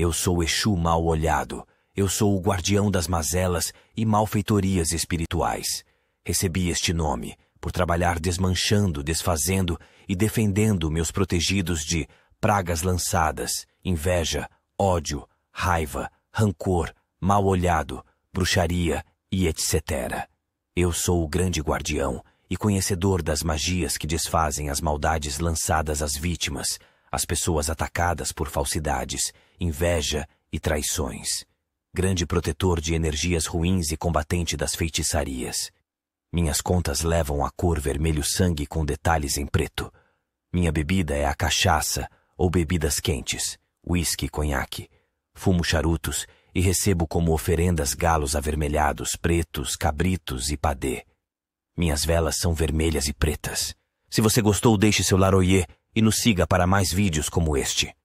Eu sou Exu mal olhado. Eu sou o guardião das mazelas e malfeitorias espirituais. Recebi este nome por trabalhar desmanchando, desfazendo e defendendo meus protegidos de pragas lançadas, inveja, ódio, raiva, rancor, mal olhado, bruxaria e etc. Eu sou o grande guardião e conhecedor das magias que desfazem as maldades lançadas às vítimas, às pessoas atacadas por falsidades, inveja e traições. Grande protetor de energias ruins e combatente das feitiçarias. Minhas contas levam a cor vermelho sangue com detalhes em preto. Minha bebida é a cachaça ou bebidas quentes, uísque e conhaque. Fumo charutos e recebo como oferendas galos avermelhados, pretos, cabritos e padê. Minhas velas são vermelhas e pretas. Se você gostou, deixe seu laroyer e nos siga para mais vídeos como este.